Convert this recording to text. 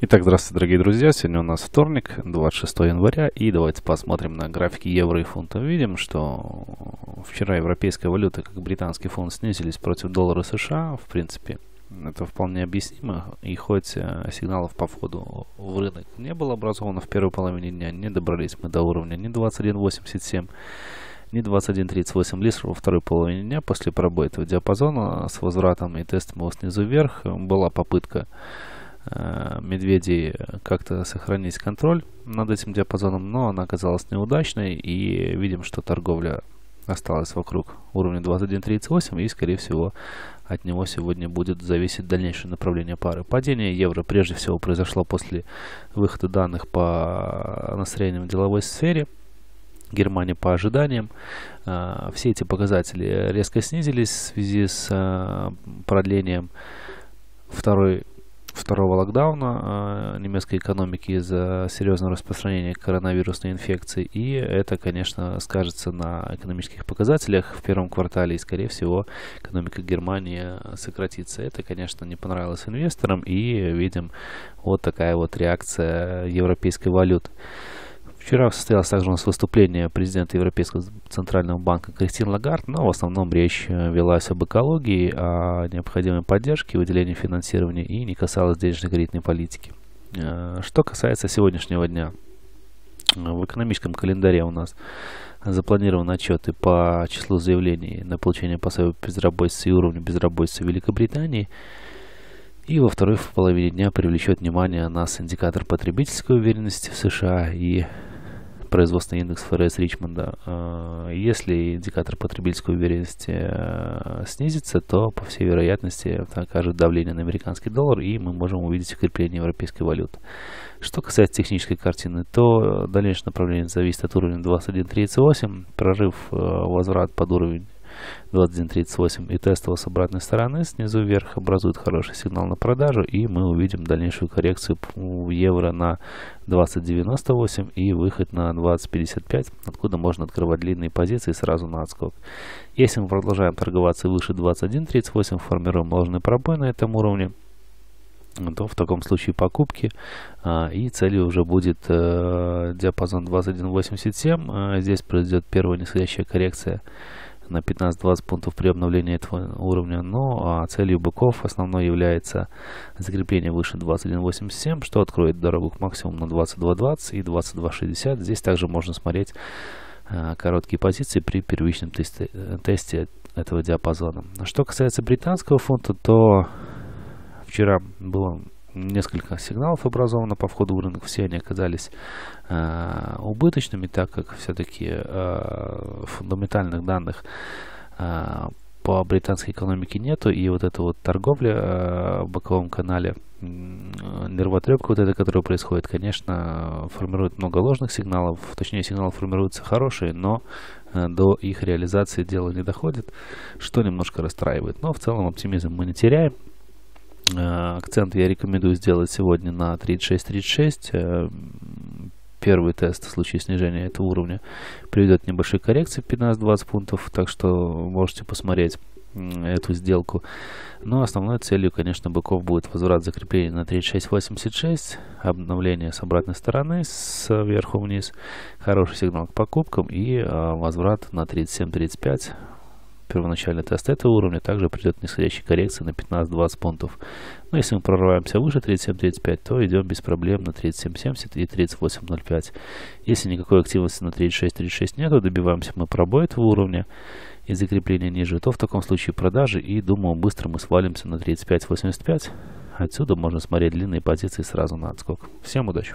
Итак, здравствуйте, дорогие друзья. Сегодня у нас вторник, 26 января, и давайте посмотрим на графики евро и фунта. Видим, что вчера европейская валюта, как британский фунт, снизились против доллара США. В принципе, это вполне объяснимо. И хоть э, сигналов по входу в рынок не было образовано в первой половине дня, не добрались мы до уровня ни 21.87, ни 21.38 листр во второй половине дня после пробоя этого диапазона с возвратом и тестом его снизу вверх была попытка медведей как-то сохранить контроль над этим диапазоном, но она оказалась неудачной, и видим, что торговля осталась вокруг уровня 21.38, и, скорее всего, от него сегодня будет зависеть дальнейшее направление пары. Падение евро прежде всего произошло после выхода данных по настроениям в деловой сфере. Германия по ожиданиям. Э, все эти показатели резко снизились в связи с э, продлением второй второго локдауна э, немецкой экономики из-за серьезного распространения коронавирусной инфекции. И это, конечно, скажется на экономических показателях в первом квартале. И, скорее всего, экономика Германии сократится. Это, конечно, не понравилось инвесторам. И видим вот такая вот реакция европейской валюты. Вчера состоялось также у нас выступление президента Европейского центрального банка Кристин Лагард, но в основном речь э, велась об экологии, о необходимой поддержке, выделении финансирования и не касалась денежно-кредитной политики. Э, что касается сегодняшнего дня, э, в экономическом календаре у нас запланированы отчеты по числу заявлений на получение пособия безработицы и уровню безработицы в Великобритании. И во второй половине дня привлечет внимание нас индикатор потребительской уверенности в США и производственный индекс ФРС Ричмонда. А, если индикатор потребительской уверенности э, снизится, то, по всей вероятности, это окажет давление на американский доллар, и мы можем увидеть укрепление европейской валюты. Что касается технической картины, то дальнейшее направление зависит от уровня 21.38, прорыв, э, возврат под уровень 21.38 и тестово с обратной стороны. Снизу вверх образует хороший сигнал на продажу и мы увидим дальнейшую коррекцию евро на 20.98 и выход на 20.55 откуда можно открывать длинные позиции сразу на отскок. Если мы продолжаем торговаться выше 21.38 формируем ложный пробой на этом уровне то в таком случае покупки а, и целью уже будет э, диапазон 21.87 э, здесь произойдет первая нисходящая коррекция на 15-20 пунктов при обновлении этого уровня. Ну а целью быков основной является закрепление выше 21.87, что откроет дорогу к максимуму на 22.20 и 22.60. Здесь также можно смотреть э, короткие позиции при первичном тесте, тесте этого диапазона. Что касается британского фунта, то вчера было несколько сигналов образовано по входу в рынок, все они оказались э, убыточными, так как все-таки э, фундаментальных данных э, по британской экономике нету, и вот эта вот торговля э, в боковом канале, э, нервотрепка вот эта, которая происходит, конечно, формирует много ложных сигналов, точнее сигналы формируются хорошие, но э, до их реализации дело не доходит, что немножко расстраивает. Но в целом оптимизм мы не теряем, акцент я рекомендую сделать сегодня на 36-36. Э, первый тест в случае снижения этого уровня приведет к небольшой коррекции 15-20 пунктов, так что можете посмотреть эту сделку. Но основной целью, конечно, быков будет возврат закрепления на 36.86, обновление с обратной стороны, сверху вниз, хороший сигнал к покупкам и э, возврат на 37.35 первоначальный тест этого уровня также придет нисходящей коррекции на 15-20 пунктов. Но если мы прорываемся выше 37.35, то идем без проблем на 37.70 и 38.05. Если никакой активности на 36.36 нету, добиваемся мы пробоя этого уровня и закрепления ниже, то в таком случае продажи и думаю быстро мы свалимся на 35.85. Отсюда можно смотреть длинные позиции сразу на отскок. Всем удачи!